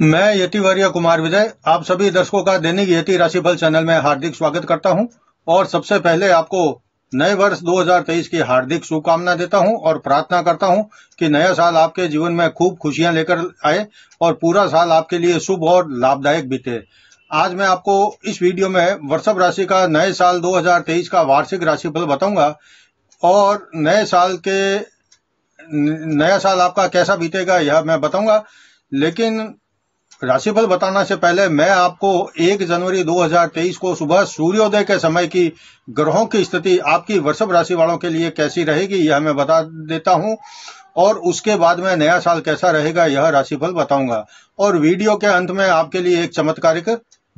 मैं यतिवर्य कुमार विजय, आप सभी दर्शकों का दैनिक यति राशिफल चैनल में हार्दिक स्वागत करता हूँ और सबसे पहले आपको नए वर्ष 2023 की हार्दिक शुभकामना देता हूँ और प्रार्थना करता हूँ कि नया साल आपके जीवन में खूब खुशियाँ लेकर आए और पूरा साल आपके लिए शुभ और लाभदायक बीते। आज मैं आपको इस वीडियो में वर्षभ राशि का नए साल 2023 का वार्षिक राशिफल बताऊँगा और नए साल के, नया साल आपका कैसा बीतेगा यह मैं बताऊँगा, लेकिन राशिफल बताना से पहले मैं आपको 1 जनवरी 2023 को सुबह सूर्योदय के समय की ग्रहों की स्थिति, आपकी वृषभ राशि वालों के लिए कैसी रहेगी, यह मैं बता देता हूँ। और उसके बाद में नया साल कैसा रहेगा, यह राशिफल बताऊँगा। और वीडियो के अंत में आपके लिए एक चमत्कारिक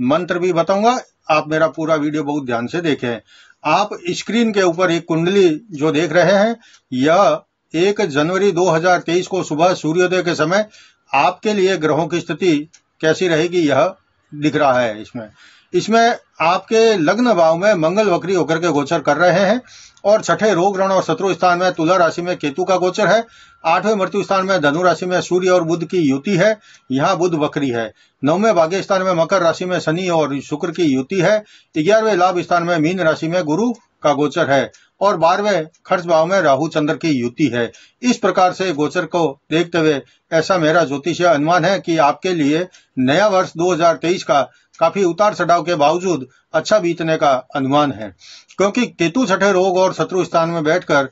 मंत्र भी बताऊँगा। आप मेरा पूरा वीडियो बहुत ध्यान से देखें। आप स्क्रीन के ऊपर एक कुंडली जो देख रहे हैं, यह एक जनवरी 2023 को सुबह सूर्योदय के समय आपके लिए ग्रहों की स्थिति कैसी रहेगी यह दिख रहा है इसमें। इसमें आपके लग्न भाव में मंगल वक्री होकर के गोचर कर रहे हैं और छठे रोग, रण और शत्रु स्थान में तुला राशि में केतु का गोचर है। आठवें मृत्यु स्थान में धनु राशि में सूर्य और बुद्ध की युति है। यहाँ बुद्ध वक्री है। नौवें भाग्य स्थान में मकर राशि में शनि और शुक्र की युति है। ग्यारहवें लाभ स्थान में मीन राशि में गुरु का गोचर है। और बारहवें खर्च भाव में राहु चंद्र की युति है। इस प्रकार से गोचर को देखते हुए ऐसा मेरा ज्योतिषीय अनुमान है कि आपके लिए नया वर्ष 2023 का काफ़ी उतार चढ़ाव के बावजूद अच्छा बीतने का अनुमान है। क्योंकि केतु छठे रोग और शत्रु स्थान में बैठकर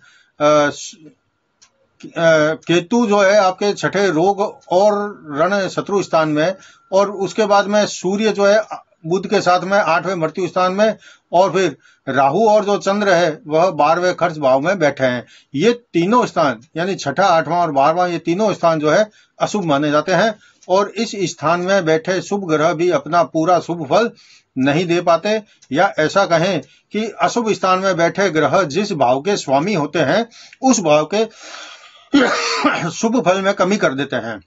केतु जो है आपके छठे रोग और रण शत्रु स्थान में और उसके बाद में सूर्य जो है बुद्ध के साथ में, आठवें मृत्यु स्थान में, और फिर राहु और जो चंद्र है, वह बारहवें खर्च भाव में बैठे हैं। ये तीनों स्थान, यानी छठा, आठवां और बारहवां, ये तीनों स्थान जो है, अशुभ माने जाते हैं। और इस स्थान में बैठे शुभ ग्रह भी अपना पूरा शुभ फल नहीं दे पाते, या ऐसा कहें कि अशुभ स्थान में बैठे ग्रह जिस भाव के स्वामी होते हैं, उस भाव के शुभ फल में कमी कर देते हैं।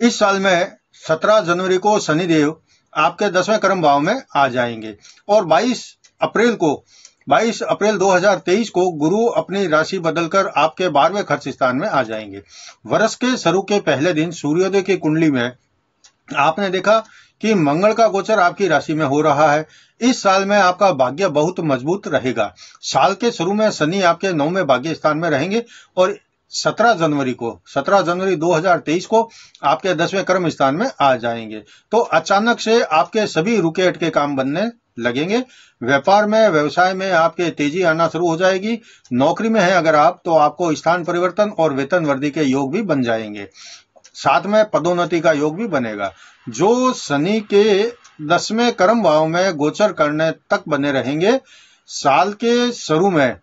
इस साल में 17 जनवरी को शनिदेव आपके दसवें कर्म भाव में आ जाएँगे। और 22 अप्रैल को 22 अप्रैल 2023 को गुरु अपनी राशि बदलकर आपके बारहवें खर्च स्थान में आ जाएँगे। वर्ष के शुरू के पहले दिन सूर्योदय की कुंडली में आपने देखा कि मंगल का गोचर आपकी राशि में हो रहा है। इस साल में आपका भाग्य बहुत मज़बूत रहेगा। साल के शुरू में शनि आपके नौवें भाग्य स्थान में रहेंगे और 17 जनवरी को 17 जनवरी 2023 को आपके दसवें कर्म स्थान में आ जाएँगे। तो अचानक से आपके सभी रुके अटके काम बनने लगेंगे। व्यापार में, व्यवसाय में आपके तेज़ी आना शुरू हो जाएगी। नौकरी में है अगर आप तो आपको स्थान परिवर्तन और वेतन वृद्धि के योग भी बन जाएँगे। साथ में पदोन्नति का योग भी बनेगा। जो शनि के दसवें कर्म भाव में गोचर करने तक बने रहेंगे, साल के शुरू में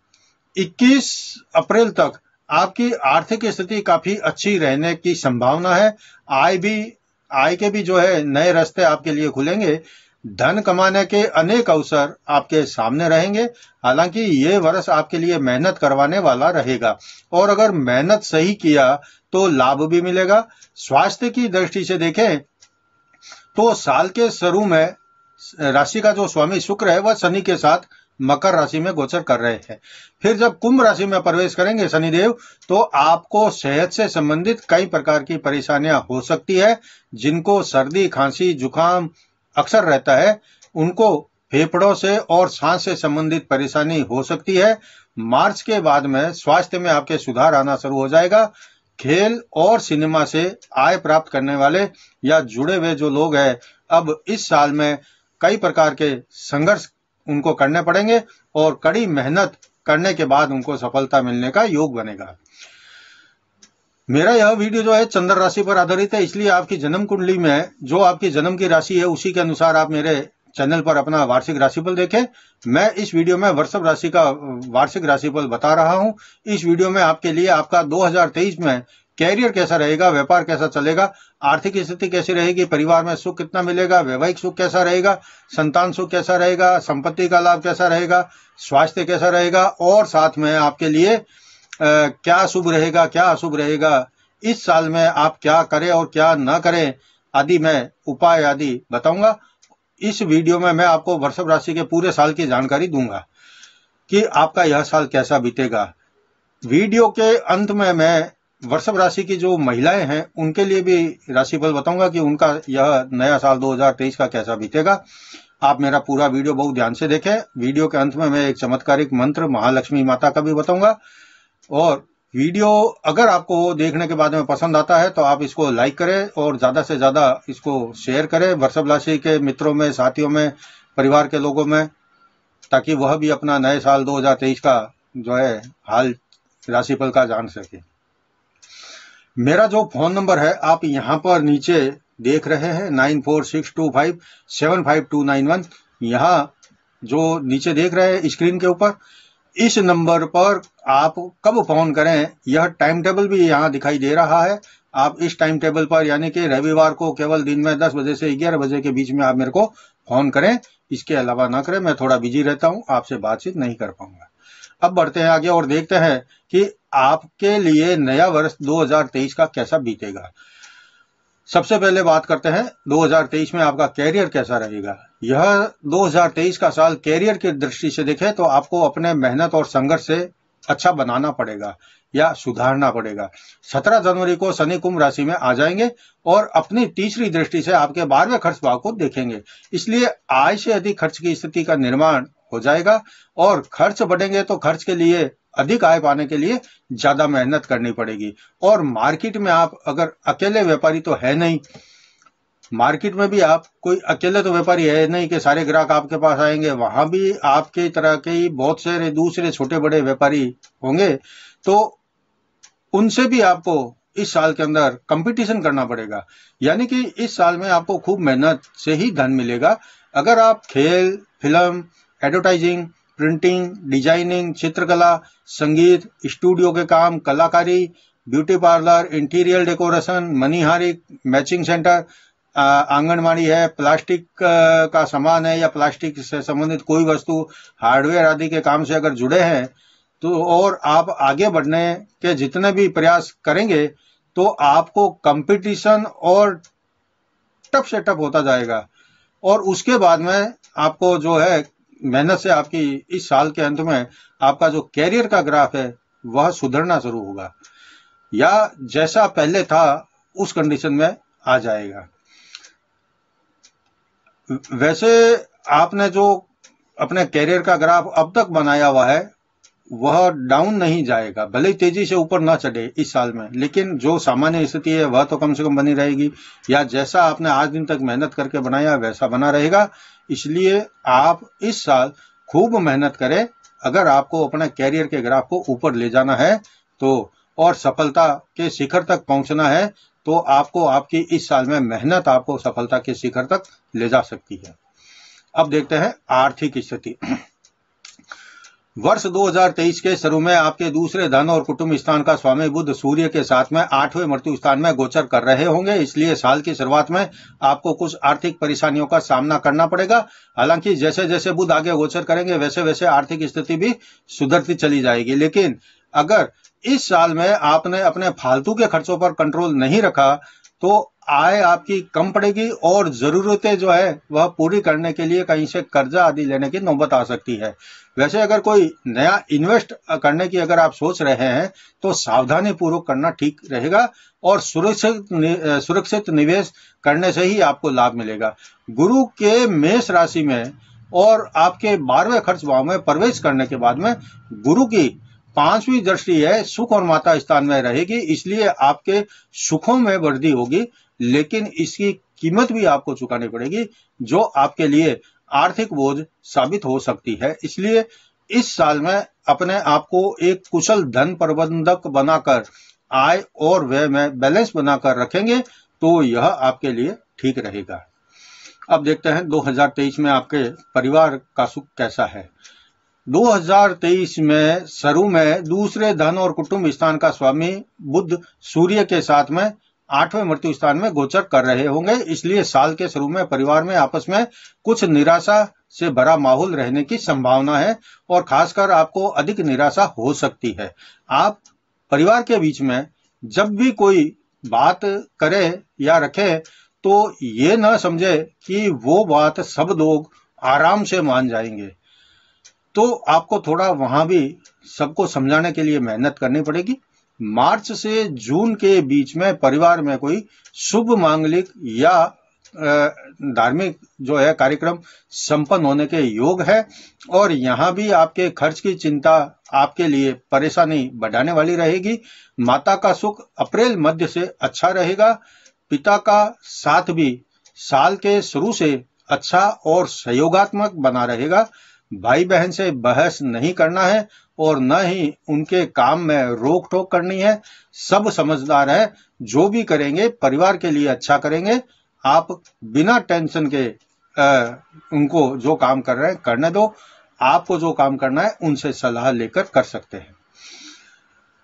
21 अप्रैल तक आपकी आर्थिक स्थिति काफ़ी अच्छी रहने की संभावना है। आय भी, आय के भी जो है नए रास्ते आपके लिए खुलेंगे। धन कमाने के अनेक अवसर आपके सामने रहेंगे। हालाँकि ये वर्ष आपके लिए मेहनत करवाने वाला रहेगा। और अगर मेहनत सही किया तो लाभ भी मिलेगा। स्वास्थ्य की दृष्टि से देखें तो साल के शुरू में, राशि का जो स्वामी शुक्र है, वह शनि के साथ मकर राशि में गोचर कर रहे हैं। फिर जब कुंभ राशि में प्रवेश करेंगे शनिदेव तो आपको सेहत से संबंधित कई प्रकार की परेशानियाँ हो सकती है, जिनको सर्दी, खांसी, जुकाम अक्सर रहता है। उनको फेफड़ों से और सांस से संबंधित परेशानी हो सकती है। मार्च के बाद में स्वास्थ्य में आपके सुधार आना शुरू हो जाएगा। खेल और सिनेमा से आय प्राप्त करने वाले या जुड़े हुए जो लोग हैं, अब इस साल में कई प्रकार के संघर्ष उनको करने पड़ेंगे और कड़ी मेहनत करने के बाद उनको सफलता मिलने का योग बनेगा। मेरा यह वीडियो जो है चंद्र राशि पर आधारित है, इसलिए आपकी जन्म कुंडली में जो आपकी जन्म की राशि है, उसी के अनुसार आप मेरे चैनल पर अपना वार्षिक राशिफल देखें। मैं इस वीडियो में वर्षभ राशि का, वार्षिक राशिफल बता रहा हूँ। इस वीडियो में आपके लिए आपका 2023 में कैरियर कैसा रहेगा व्यापार कैसा चलेगा आर्थिक स्थिति कैसी रहेगी परिवार में सुख कितना मिलेगा वैवाहिक सुख कैसा रहेगा संतान सुख कैसा रहेगा संपत्ति का लाभ कैसा रहेगा स्वास्थ्य कैसा रहेगा और साथ में आपके लिए आ, क्या शुभ रहेगा क्या अशुभ रहेगा इस साल में आप क्या करें और क्या न करें आदि मैं उपाय आदि बताऊँगा। इस वीडियो में मैं आपको वर्षभ राशि के पूरे साल की जानकारी दूँगा कि आपका यह साल कैसा बीतेगा। वीडियो के अंत में मैं वर्षभ राशि की जो महिलाएँ हैं, उनके लिए भी राशिफल बताऊँगा कि उनका यह नया साल 2023 का कैसा बीतेगा। आप मेरा पूरा वीडियो बहुत ध्यान से देखें। वीडियो के अंत में मैं एक चमत्कारिक मंत्र, महालक्ष्मी माता का भी बताऊँगा। और वीडियो अगर आपको देखने के बाद में पसंद आता है तो आप इसको लाइक करें और ज़्यादा से ज़्यादा इसको शेयर करें। वर्षभ राशि के मित्रों में, साथियों में, परिवार के लोगों में, ताकि वह भी अपना नए साल 2023 का जो है, हाल राशिफल का जान सके। मेरा जो फ़ोन नंबर है, आप यहाँ पर नीचे देख रहे हैं, nine four six two five seven five two nine one. यहाँ जो नीचे देख रहे हैं स्क्रीन के ऊपर, इस नंबर पर आप कब फ़ोन करें, यह टाइम टेबल भी यहाँ दिखाई दे रहा है। आप इस टाइम टेबल पर, यानी कि रविवार को केवल दिन में 10 बजे से 11 बजे के बीच में आप मेरे को फ़ोन करें। इसके अलावा ना करें, मैं थोड़ा बिज़ी रहता हूँ, आपसे बातचीत नहीं कर पाऊँगा। अब बढ़ते हैं आगे और देखते हैं कि आपके लिए नया वर्ष 2023 का कैसा बीतेगा? सबसे पहले बात करते हैं 2023 में आपका कैरियर कैसा रहेगा? यह 2023 का साल कैरियर की दृष्टि से देखें तो आपको अपने मेहनत और संघर्ष से अच्छा बनाना पड़ेगा या सुधारना पड़ेगा। 17 जनवरी को शनि कुंभ राशि में आ जाएँगे और अपनी तीसरी दृष्टि से आपके बारहवें खर्च भाव को देखेंगे। इसलिए आय से अधिक खर्च की स्थिति का निर्माण हो जाएगा और खर्च बढ़ेंगे तो खर्च के लिए अधिक आय पाने के लिए ज़्यादा मेहनत करनी पड़ेगी। और मार्केट में आप अगर अकेले व्यापारी तो है नहीं। मार्केट में भी आप कोई अकेले तो व्यापारी है नहीं कि सारे ग्राहक आपके पास आएँगे, वहाँ भी आपके तरह के ही बहुत सारे दूसरे छोटे बड़े व्यापारी होंगे तो उनसे भी आपको इस साल के अंदर कंपटीशन करना पड़ेगा। यानी कि इस साल में आपको खूब मेहनत से ही धन मिलेगा। अगर आप खेल, फ़िल्म एडवर्टाइजिंग प्रिंटिंग डिज़ाइनिंग चित्रकला, संगीत स्टूडियो के काम, कलाकारी ब्यूटी पार्लर इंटीरियर डेकोरेशन मनीहारी मैचिंग सेंटर आंगनबाड़ी है प्लास्टिक का सामान है या प्लास्टिक से संबंधित कोई वस्तु हार्डवेयर आदि के काम से अगर जुड़े हैं तो और आप आगे बढ़ने के जितने भी प्रयास करेंगे तो आपको कंपटीशन और टप से टप होता जाएगा। और उसके बाद में आपको जो है मेहनत से आपकी इस साल के अंत में आपका जो कैरियर का ग्राफ है, वह सुधरना शुरू होगा। या जैसा पहले था, उस कंडीशन में आ जाएगा। वैसे आपने जो अपने कैरियर का ग्राफ अब तक बनाया हुआ है वह डाउन नहीं जाएगा, भले ही तेज़ी से ऊपर ना चढ़े इस साल में, लेकिन जो सामान्य स्थिति है, वह तो कम से कम बनी रहेगी। या जैसा आपने आज दिन तक मेहनत करके बनाया, वैसा बना रहेगा। इसलिए आप इस साल खूब मेहनत करें। अगर आपको अपने कैरियर के ग्राफ को ऊपर ले जाना है तो और सफलता के शिखर तक पहुँचना है तो आपको आपकी इस साल में मेहनत आपको सफलता के शिखर तक ले जा सकती है। अब देखते हैं आर्थिक स्थिति। वर्ष 2023 के शुरू में आपके दूसरे धन और कुटुंब स्थान का स्वामी बुद्ध सूर्य के साथ में आठवें मृत्यु स्थान में गोचर कर रहे होंगे। इसलिए साल की शुरुआत में आपको कुछ आर्थिक परेशानियों का सामना करना पड़ेगा। हालाँकि जैसे जैसे बुद्ध आगे गोचर करेंगे वैसे वैसे आर्थिक स्थिति भी सुधरती चली जाएगी। लेकिन अगर इस साल में आपने अपने फालतू के खर्चों पर कंट्रोल नहीं रखा तो आय आपकी कम पड़ेगी और जरूरतें जो है वह पूरी करने के लिए कहीं से कर्जा आदि लेने की नौबत आ सकती है। वैसे अगर कोई नया इन्वेस्ट करने की अगर आप सोच रहे हैं तो सावधानी पूर्वक करना ठीक रहेगा और सुरक्षित सुरक्षित निवेश करने से ही आपको लाभ मिलेगा। गुरु के मेष राशि में और आपके बारहवें खर्च भाव में प्रवेश करने के बाद में गुरु की पांचवी दृष्टि है, सुख और माता स्थान में रहेगी, इसलिए आपके सुखों में वृद्धि होगी। लेकिन इसकी कीमत भी आपको चुकानी पड़ेगी, जो आपके लिए आर्थिक बोझ साबित हो सकती है। इसलिए इस साल में अपने आप को एक कुशल धन प्रबंधक बनाकर, आय और व्यय में बैलेंस बनाकर रखेंगे तो यह आपके लिए ठीक रहेगा। अब देखते हैं 2023 में आपके परिवार का सुख कैसा है? 2023 में शुरू में दूसरे धन और कुटुंब स्थान का स्वामी बुद्ध सूर्य के साथ में आठवें मृत्यु स्थान में गोचर कर रहे होंगे, इसलिए साल के शुरू में परिवार में आपस में कुछ निराशा से भरा माहौल रहने की संभावना है और खासकर आपको अधिक निराशा हो सकती है। आप परिवार के बीच में जब भी कोई बात करे या रखे तो ये ना समझे कि वो बात सब लोग आराम से मान जाएँगे। तो आपको थोड़ा वहाँ भी सबको समझाने के लिए मेहनत करनी पड़ेगी। मार्च से जून के बीच में परिवार में कोई शुभ मांगलिक या धार्मिक जो है कार्यक्रम संपन्न होने के योग है और यहाँ भी आपके खर्च की चिंता आपके लिए परेशानी बढ़ाने वाली रहेगी। माता का सुख अप्रैल मध्य से अच्छा रहेगा। पिता का साथ भी साल के शुरू से अच्छा और सहयोगात्मक बना रहेगा। भाई बहन से बहस नहीं करना है। और न ही उनके काम में रोक टोक करनी है। सब समझदार है। जो भी करेंगे परिवार के लिए अच्छा करेंगे। आप बिना टेंशन के आ, उनको जो काम कर रहे हैं करने दो। आपको जो काम करना है उनसे सलाह लेकर कर सकते हैं।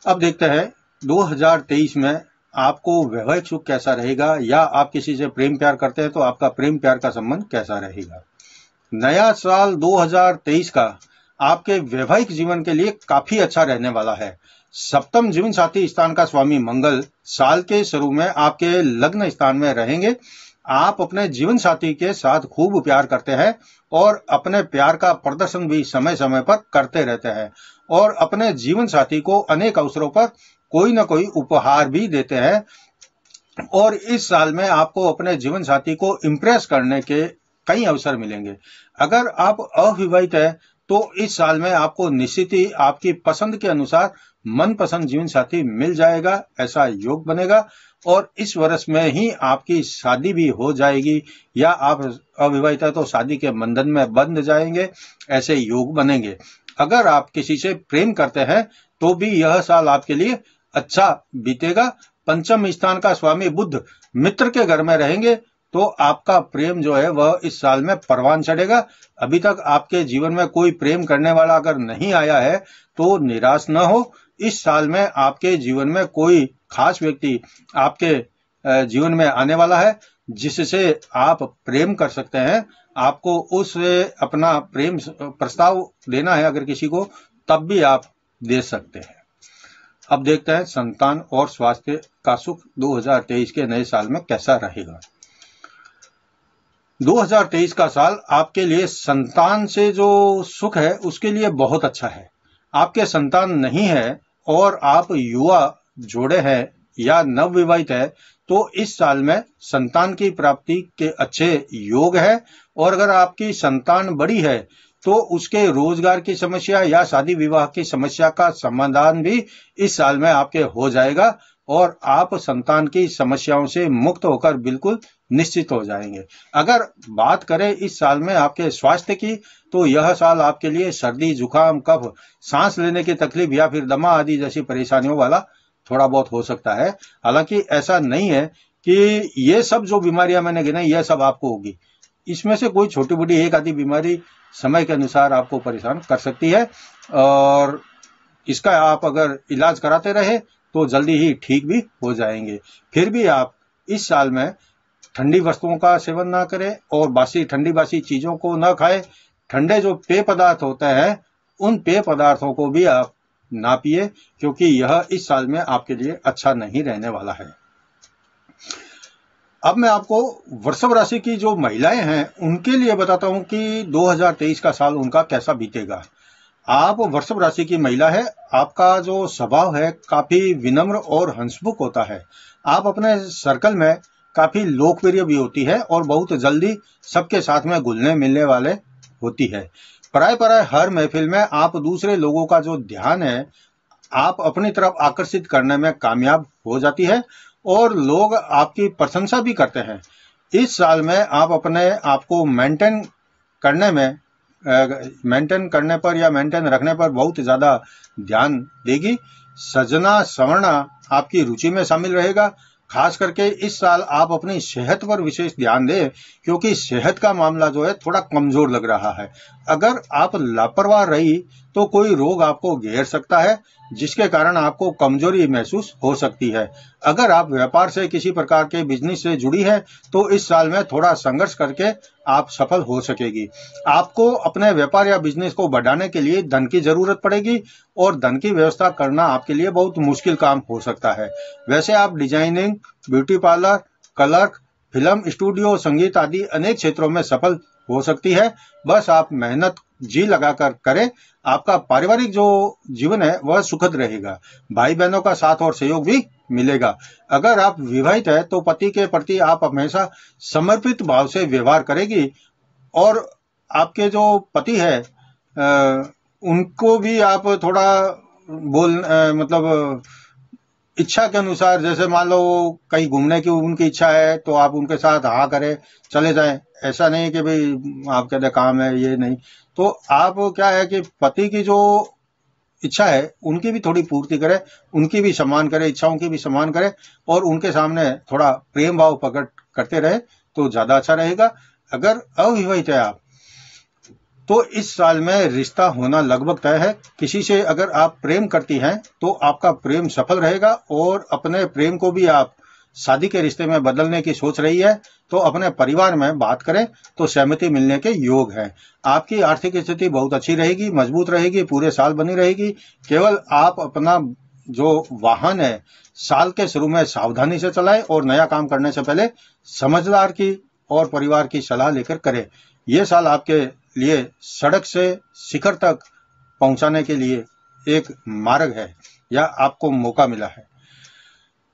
अब देखते हैं 2023 में आपको वैवाहिक सुख कैसा रहेगा? या आप किसी से प्रेम प्यार करते हैं तो आपका प्रेम प्यार का संबंध कैसा रहेगा? नया साल 2023 का आपके वैवाहिक जीवन के लिए काफ़ी अच्छा रहने वाला है। सप्तम जीवन साथी स्थान का स्वामी मंगल साल के शुरू में आपके लग्न स्थान में रहेंगे। आप अपने जीवन साथी के साथ खूब प्यार करते हैं और अपने प्यार का प्रदर्शन भी समय समय पर करते रहते हैं और अपने जीवन साथी को अनेक अवसरों पर कोई ना कोई उपहार भी देते हैं और इस साल में आपको अपने जीवन साथी को इम्प्रेस करने के कई अवसर मिलेंगे। अगर आप अविवाहित है तो इस साल में आपको निश्चित ही आपकी पसंद के अनुसार मनपसंद जीवन साथी मिल जाएगा, ऐसा योग बनेगा और इस वर्ष में ही आपकी शादी भी हो जाएगी या आप अविवाहित तो शादी के बंधन में बंध जाएँगे, ऐसे योग बनेंगे। अगर आप किसी से प्रेम करते हैं तो भी यह साल आपके लिए अच्छा बीतेगा। पंचम स्थान का स्वामी बुद्ध मित्र के घर में रहेंगे तो आपका प्रेम जो है वह इस साल में परवान चढ़ेगा। अभी तक आपके जीवन में कोई प्रेम करने वाला अगर नहीं आया है तो निराश न हो। इस साल में आपके जीवन में कोई खास व्यक्ति आपके जीवन में आने वाला है, जिससे आप प्रेम कर सकते हैं। आपको उस अपना प्रेम प्रस्ताव देना है अगर किसी को, तब भी आप दे सकते हैं। अब देखते हैं संतान और स्वास्थ्य का सुख 2023 के नए साल में कैसा रहेगा। 2023 का साल आपके लिए संतान से जो सुख है, उसके लिए बहुत अच्छा है। आपके संतान नहीं है और आप युवा जोड़े हैं या नव विवाहित है तो इस साल में संतान की प्राप्ति के अच्छे योग है और अगर आपकी संतान बड़ी है तो उसके रोज़गार की समस्या या शादी विवाह की समस्या का समाधान भी इस साल में आपके हो जाएगा और आप संतान की समस्याओं से मुक्त होकर बिल्कुल निश्चित हो जाएँगे। अगर बात करें इस साल में आपके स्वास्थ्य की तो यह साल आपके लिए सर्दी, जुकाम, कफ, सांस लेने की तकलीफ़ या फिर दमा आदि जैसी परेशानियों वाला थोड़ा बहुत हो सकता है। हालाँकि ऐसा नहीं है कि ये सब जो बीमारियाँ मैंने गिनाई, यह सब आपको होगी। इसमें से कोई छोटी बड़ी एक आदि बीमारी समय के अनुसार आपको परेशान कर सकती है। और इसका आप अगर इलाज कराते रहे तो जल्दी ही ठीक भी हो जाएँगे। फिर भी आप इस साल में ठंडी वस्तुओं का सेवन ना करें और बासी ठंडी बासी चीज़ों को ना खाएँ। ठंडे जो पेय पदार्थ होते हैं, उन पेय पदार्थों को भी आप ना पिए, क्योंकि यह इस साल में आपके लिए अच्छा नहीं रहने वाला है। अब मैं आपको वृषभ राशि की जो महिलाएँ हैं, उनके लिए बताता हूँ कि 2023 का साल उनका कैसा बीतेगा। आप वृषभ राशि की महिला है, आपका जो स्वभाव है, काफ़ी विनम्र और हंसमुख होता है। आप अपने सर्कल में काफ़ी लोकप्रिय भी होती है और बहुत जल्दी सबके साथ में घुलने मिलने वाले होती है। पराय पराय हर महफिल में आप दूसरे लोगों का जो ध्यान है, आप अपनी तरफ़ आकर्षित करने में कामयाब हो जाती है और लोग आपकी प्रशंसा भी करते हैं। इस साल में आप अपने आप को मेंटेन करने में मेंटेन करने पर या मेंटेन रखने पर बहुत ज़्यादा ध्यान देगी। सजना सवरना आपकी रुचि में शामिल रहेगा। खास करके इस साल आप अपनी सेहत पर विशेष ध्यान दें, क्योंकि सेहत का मामला जो है थोड़ा कमज़ोर लग रहा है। अगर आप लापरवाह रही तो कोई रोग आपको घेर सकता है, जिसके कारण आपको कमज़ोरी महसूस हो सकती है। अगर आप व्यापार से किसी प्रकार के बिज़नेस से जुड़ी है तो इस साल में थोड़ा संघर्ष करके आप सफल हो सकेगी। आपको अपने व्यापार या बिज़नेस को बढ़ाने के लिए धन की ज़रूरत पड़ेगी, और धन की व्यवस्था करना आपके लिए बहुत मुश्किल काम हो सकता है। वैसे आप designing beauty parlour clerk film studio संगीत आदि अनेक क्षेत्रों में सफल हो सकती है। बस आप मेहनत जी लगाकर करें। आपका पारिवारिक जो जीवन है, वह सुखद रहेगा। भाई बहनों का साथ और सहयोग भी मिलेगा। अगर आप विवाहित है तो पति के प्रति आप हमेशा समर्पित भाव से व्यवहार करेगी और आपके जो पति है उनको भी आप थोड़ा बोल मतलब इच्छा के अनुसार, जैसे मान लो कहीं घूमने की उनकी इच्छा है तो आप उनके साथ हाँ करें, चले जाएँ। ऐसा नहीं कि भाई आप कहते काम है, ये नहीं। तो आप क्या है कि पति की जो इच्छा है, उनकी भी थोड़ी पूर्ति करें, उनकी भी सम्मान करें, इच्छाओं की भी सम्मान करें, और उनके सामने थोड़ा प्रेम भाव प्रकट करते रहे तो ज़्यादा अच्छा रहेगा। अगर अविवाहित है आप तो इस साल में रिश्ता होना लगभग तय है। किसी से अगर आप प्रेम करती हैं तो आपका प्रेम सफल रहेगा और अपने प्रेम को भी आप शादी के रिश्ते में बदलने की सोच रही है। तो अपने परिवार में बात करें तो सहमति मिलने के योग है। आपकी आर्थिक स्थिति बहुत अच्छी रहेगी, मज़बूत रहेगी, पूरे साल बनी रहेगी। केवल आप अपना जो वाहन है, साल के शुरू में सावधानी से चलाएँ और नया काम करने से पहले समझदार की और परिवार की सलाह लेकर करें। यह साल आपके लिए सड़क से शिखर तक पहुँचाने के लिए एक मार्ग है, या आपको मौका मिला है।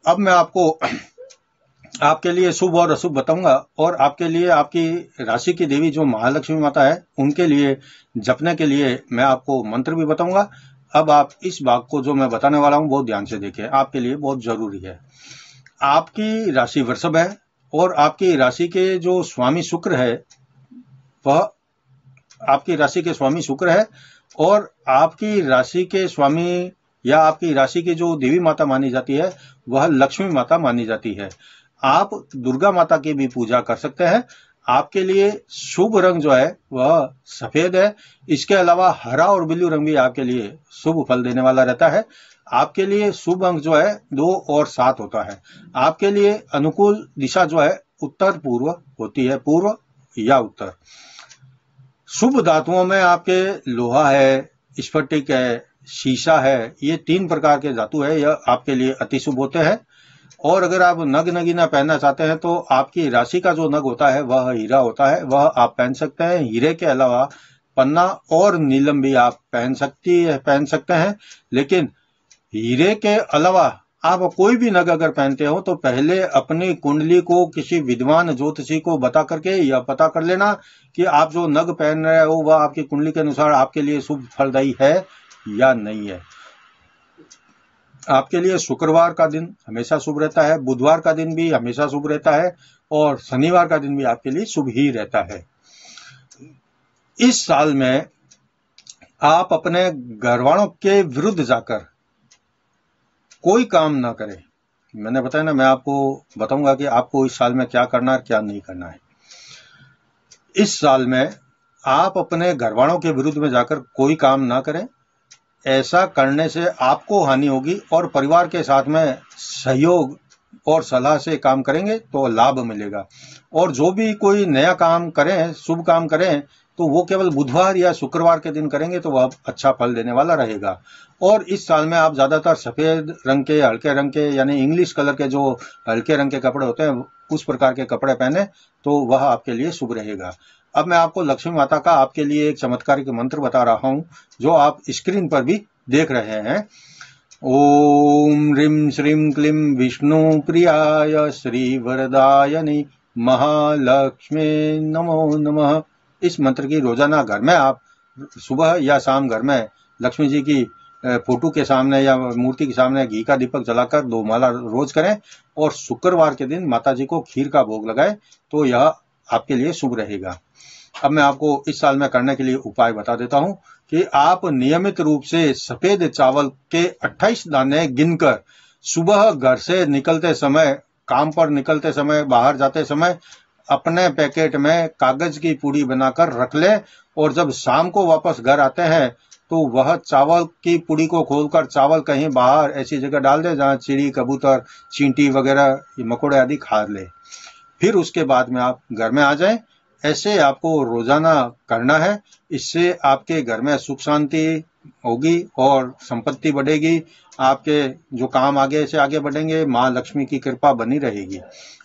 अब मैं आपको आपके लिए शुभ और अशुभ बताऊँगा, और आपके लिए आपकी राशि की देवी जो महालक्ष्मी माता है, उनके लिए जपने के लिए मैं आपको मंत्र भी बताऊँगा। अब आप इस भाग को जो मैं बताने वाला हूँ बहुत ध्यान से देखें आपके लिए बहुत ज़रूरी है। आपकी राशि वृषभ है, और आपकी राशि के जो स्वामी शुक्र है, वह आपकी राशि के स्वामी शुक्र है और आपकी राशि के स्वामी या आपकी राशि की जो देवी माता मानी जाती है, वह लक्ष्मी माता मानी जाती है। आप दुर्गा माता की भी पूजा कर सकते हैं। आपके लिए शुभ रंग जो है, वह सफ़ेद है। इसके अलावा हरा और ब्लू रंग भी आपके लिए शुभ फल देने वाला रहता है। आपके लिए शुभ अंक जो है, दो और सात होता है। आपके लिए अनुकूल दिशा जो है, उत्तर पूर्व होती है, पूर्व या उत्तर। शुभ धातुओं में आपके लोहा है, स्फटिक है, शीशा है, ये तीन प्रकार के धातु है, यह आपके लिए अति शुभ होते हैं। और अगर आप नग नगीना पहनना चाहते हैं तो आपकी राशि का जो नग होता है, वह हीरा होता है, वह आप पहन सकते हैं। हीरे के अलावा पन्ना और नीलम भी आप पहन सकती, पहन सकते हैं। लेकिन हीरे के अलावा आप कोई भी नग अगर पहनते हो तो पहले अपनी कुंडली को किसी विद्वान ज्योतिषी को बता करके या पता कर लेना कि आप जो नग पहन रहे हो, वह आपकी कुंडली के अनुसार आपके लिए शुभ फलदायी है या नहीं है। आपके लिए शुक्रवार का दिन हमेशा शुभ रहता है, बुधवार का दिन भी हमेशा शुभ रहता है, और शनिवार का दिन भी आपके लिए शुभ ही रहता है। इस साल में आप अपने घरवालों के विरुद्ध जाकर कोई काम ना करें। मैंने बताया ना, मैं आपको बताऊँगा कि आपको इस साल में क्या करना है क्या नहीं करना है। इस साल में आप अपने घरवालों के विरुद्ध में जाकर कोई काम ना करें। ऐसा करने से आपको हानि होगी और परिवार के साथ में सहयोग और सलाह से काम करेंगे तो लाभ मिलेगा। और जो भी कोई नया काम करें, शुभ काम करें तो वो केवल बुधवार या शुक्रवार के दिन करेंगे तो वह अच्छा फल देने वाला रहेगा। और इस साल में आप ज़्यादातर सफ़ेद रंग के, हल्के रंग के, यानी इंग्लिश कलर के जो हल्के रंग के कपड़े होते हैं, उस प्रकार के कपड़े पहने तो वह आपके लिए शुभ रहेगा। अब मैं आपको लक्ष्मी माता का आपके लिए एक चमत्कारिक मंत्र बता रहा हूँ, जो आप स्क्रीन पर भी देख रहे हैं। ओम ह्रीम श्रीम क्लीम विष्णु प्रियाय श्री वरदायनी महालक्ष्मी नमो नमः। इस मंत्र की रोज़ाना घर में आप सुबह या शाम घर में लक्ष्मी जी की फ़ोटो के सामने या मूर्ति के सामने घी का दीपक जलाकर दो माला रोज करें और शुक्रवार के दिन माता जी को खीर का भोग लगाए तो यह आपके लिए शुभ रहेगा। अब मैं आपको इस साल में करने के लिए उपाय बता देता हूँ कि आप नियमित रूप से सफ़ेद चावल के 28 दाने गिनकर सुबह घर से निकलते समय, काम पर निकलते समय, बाहर जाते समय अपने पैकेट में कागज़ की पूड़ी बनाकर रख ले और जब शाम को वापस घर आते हैं तो वह चावल की पूड़ी को खोलकर चावल कहीं बाहर ऐसी जगह डाल दे जहाँ चिड़ी, कबूतर, चींटी वगैरह मकोड़े आदि खा ले। फिर उसके बाद में आप घर में आ जाएँ ऐसे आपको रोज़ाना करना है। इससे आपके घर में सुख शांति होगी और संपत्ति बढ़ेगी। आपके जो काम आगे से आगे बढ़ेंगे माँ लक्ष्मी की कृपा बनी रहेगी।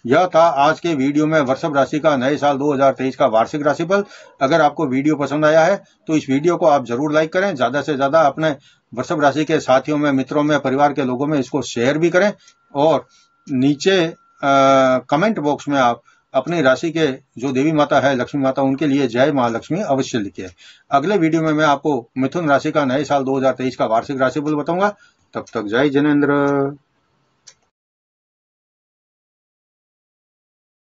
यह था आज के वीडियो में वर्षभ राशि का नए साल 2023 का वार्षिक राशिफल। अगर आपको वीडियो पसंद आया है तो इस वीडियो को आप ज़रूर लाइक करें। ज़्यादा से ज़्यादा अपने वर्षभ राशि के साथियों में मित्रों में परिवार के लोगों में इसको शेयर भी करें। और नीचे आ, कमेंट बॉक्स में आप अपनी राशि के जो देवी माता है, लक्ष्मी माता, उनके लिए जय महालक्ष्मी अवश्य लिखिए। अगले वीडियो में मैं आपको मिथुन राशि का नए साल 2023 का वार्षिक राशिफल बताऊँगा। तब तक जय जनेन्द्र।